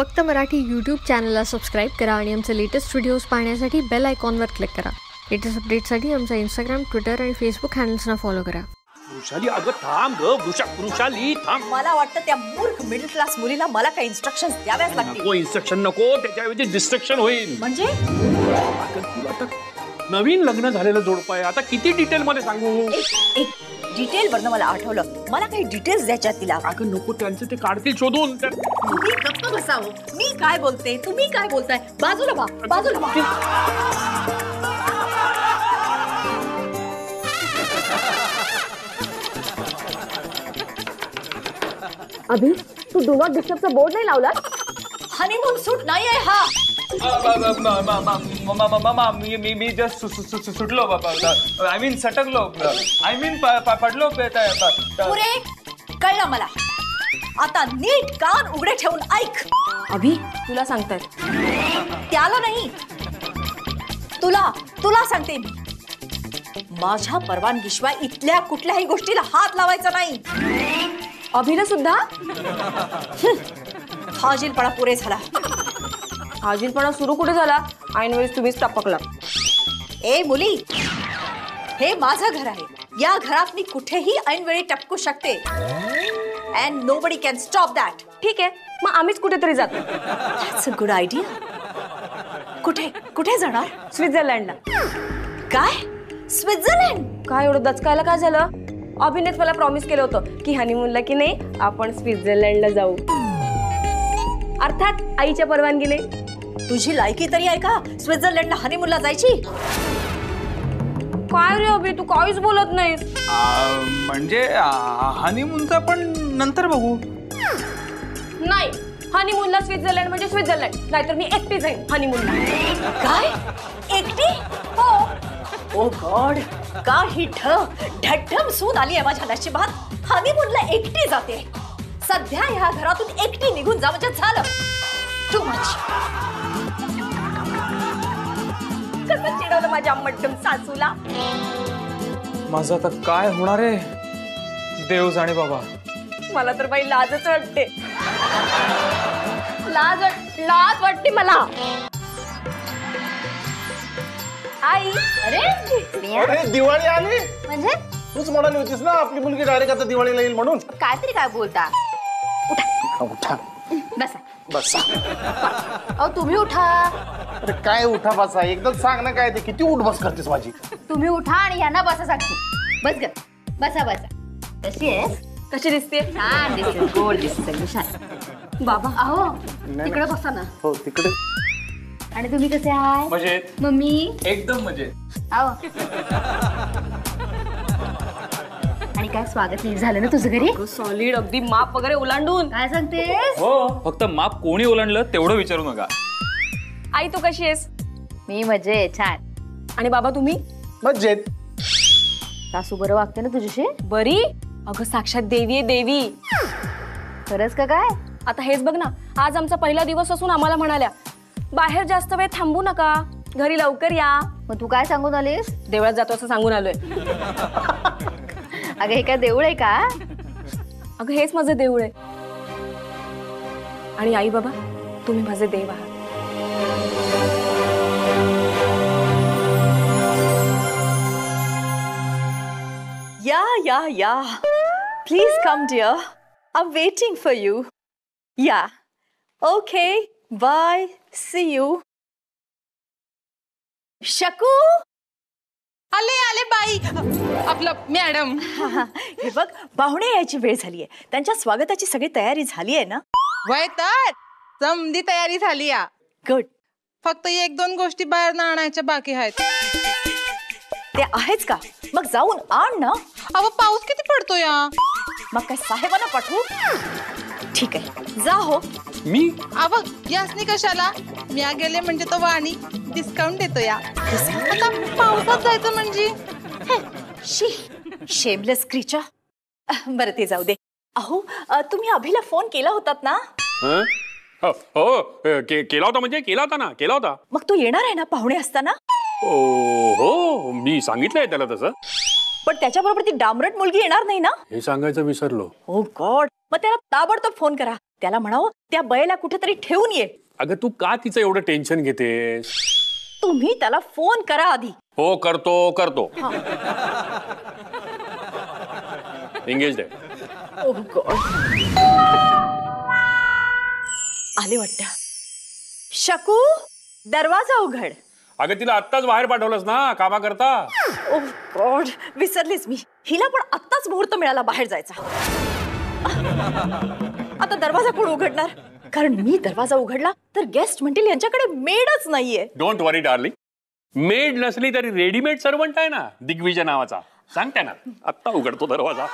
फक्त मराठी यूट्यूब चॅनलला सबस्क्राईब करा आणि आमचे लेटेस्ट व्हिडिओज पाहण्यासाठी बेल आयकॉनवर क्लिक करा. लेटेस्ट अपडेटसाठी आमचा इंस्टाग्राम ट्विटर आणि फेसबुक हँडल्सना फॉलो करा. वृषाली अगं थांब ग. वृषा वृषाली थांब. मला वाटतं त्या मूर्ख मिडल क्लास मुलीला मला काही इन्स्ट्रक्शन द्याव्याच लागतील. नको इन्स्ट्रक्शन नको. त्याच्याऐवजी डिस्ट्रक्शन होईल. म्हणजे? अगं, तुला आता नवीन लग्न झालेलं जोडपं आहे. आता किती डिटेल मध्ये सांगू? एक एक डिटेल वरनं मला आठवलं. मला काही डिटेल्स द्यायच्या तिला. अगं नको त्यांचे ते काढतील शोधून. तुम्ही गप्प बसावं. मी काय बोलते? तुम्ही काय बोलताय? बाजूला बा बाजूला बा. अभि तू डू नॉट डिस्टर्बचा बोर्ड नाही लावला हनीमून सूट नाहीये हा. मी मी मी जस्ट सुटलो आय मीन सटकलो आय मीन पडलो पुरे कळलं मला आता नीट कान उघडे ठेवून ऐक अभि तुला सांगतायत त्याला नाही तुला तुला सांगते मी माझ्या परवानगीशिवाय इथल्या कुठल्याही गोष्टीला हात लावायचा नाही अभिला सुद्धा फाजीलपणा पुरे झाला हाजीरपणा सुरू कुठे झाला? ऐन वेळेस तुम्हीच टपकला. ए मुली हे माझं घर आहे. या घरात मी कुठेही ऐनवेळी टपकू शकते. And nobody can stop that ठीक आहे मग आम्हीच कुठेतरी जातो. दॅट्स अ गुड आयडिया कुठे कुठे जाणार? स्वित्झर्लंडला. काय? स्वित्झर्लंड? काय एवढं दचकायला काय झालं? अभिनेत मला प्रॉमिस केलं होतं की हनीमूनला की नाही आपण स्वित्झर्लंडला जाऊ. अर्थात आईच्या परवानगीने. तुझी लायकी तरी आहे का? स्वित्झर्लंडला हनीमूनला जायची? काय रे अभि तू काहीच बोलत नाहीस. म्हणजे हनीमूनचा पण नंतर बघू. नाही हनीमूनला स्वित्झर्लंड म्हणजे स्वित्झर्लंड. नाहीतर मी एकटी जाईन हनीमूनला काय? एकटी? हो. ओ गॉड का ही ढ ढड्ढम सून आली आहे माझ्या नशिबात? हनीमूनला एकटी जाते. सध्या ह्या घरातून एकटी निघून जा म्हणजे झालं. टू मच कसं चिडवलं माझ्या मड्डम सासूला? माझं आता काय होणार आहे? देव जाणे बाबा. मला तर बाई लाजच वाटते. लाज लाज वाटते मला. आई अरे अरे दिवाळी आली. म्हणजे? तूच म्हणाली होतीस ना आपली मुलगी डायरेक्ट आता दिवाळीला येईल म्हणून. काहीतरी काय बोलता? उठा. बसा. बसा. अहो तुम्ही उठा. अरे काय उठा बसा? एकदम सांग ना काय ते. किती उठ बस करतेस माझी? तुम्ही उठा आणि यांना बसा सांगते बस ग. बसा बसा. कशी आहेस? कशी दिसते? छान दिसते. गोल दिसते. छान बाबा. अहो तिकडे बसा ना. हो तिकडे. आणि तुम्ही कसे आहात? मजेत. मम्मी? एकदम मजेत. अहो. आणि काय स्वागत नाही झालं ना तुझं घरी? सॉलिड अगदी माप वगैरे ओलांडून. काय सांगतेस? हो फक्त माप कोणी ओलांडलं तेवढं विचारू नका. आई तू कशी आहेस? मी मजे छान. आणि बाबा तुम्ही? मज्जेत सासू बरं वागते ना तुझ्याशी? बरी? अगं साक्षात देवी आहे देवी. खरंच का काय? आता हेच बघ ना आज आमचा पहिला दिवस असून आम्हाला म्हणाल्या बाहेर जास्त वेळ थांबू नका घरी लवकर या. मग तू काय सांगून आलीस? देवळात जातो असं सांगून आलोय. अगं हे काय देऊळ आहे का? अगं हेच माझं देऊळ आहे. आणि आई बाबा तुम्ही माझे देव आहात. या या या. Please come dear I am waiting for you. या ओके बाय सी यू शकू? आले आले बाई. आपलं मॅडम. हे बघ पाहुणे यायची वेळ झालीये. त्यांच्या स्वागताची सगळी तयारी झाली आहे ना? वय तर. समधी तयारी झाली या. गुड फक्त एक दोन गोष्टी बाहेर आणायच्या बाकी आहेत. ते आहेच का? मग जाऊन आण ना. अहो पाऊस किती पडतो या मग काय साहेबांना पाठवू ठीक आहे जा हो मी अव यासनी कशाला? म्या गेले म्हणजे तो वाणी डिस्काउंट देतो या। आता पावसात जायचं म्हणजे? शी शेमलेस क्रीचा बरं ते जाऊ दे. अहो तुम्ही अभिला फ़ोन केला होतात ना? हो? हो के- केला होता म्हणजे? केला होता ना केला होता. मग तो येणार आहे ना पाहुणे असताना? ओ हो मी सांगितलंय त्याला तसं. पण त्याच्याबरोबर ती डांबरट मुलगी येणार नाही ना? हे सांगायचं विसरलो. ओ गॉड. मग त्याला ताबडतोब फ़ोन करा. त्याला म्हणावं त्या बैला कुठेतरी ठेवून ये. अगं तू का तिचं एवढं टेन्शन घेतेस? तुम्ही त्याला फ़ोन करा आधी. हो करतो करतो. एंगेज आहे. Oh God. आले वाटत. शकू दरवाज़ा उघड. अगं तिला आत्ताच बाहेर पाठवलंस ना कामा करता. ओ गॉड विसरलीच मी. हिला पण आत्ताच मुहूर्त मिळाला बाहेर जायचा. आता दरवाज़ा कोण उघडणार? कारण मी दरवाज़ा उघडला तर गेस्ट म्हणतील यांच्याकडे मेडच नाहीये. डोंट वरी डार्लिंग मेड नसली तरी रेडीमेड सर्वंट आहे ना दिग्विजय नावाचा. सांग त्यांना आत्ता उघडतो दरवाज़ा.